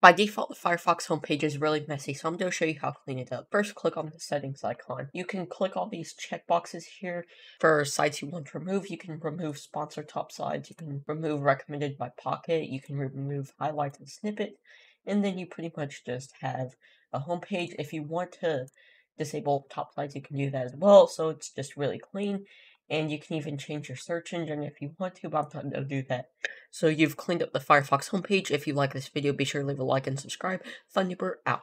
By default, the Firefox homepage is really messy, so I'm going to show you how to clean it up. First, click on the settings icon. You can click all these checkboxes here for sites you want to remove. You can remove sponsor top sites, you can remove recommended by Pocket, you can remove highlights and snippet, and then you pretty much just have a homepage. If you want to disable top sites, you can do that as well, so it's just really clean and you can even change your search engine if you want to, but I'm not going to do that. So you've cleaned up the Firefox homepage. If you like this video, be sure to leave a like and subscribe. Fun Noober out.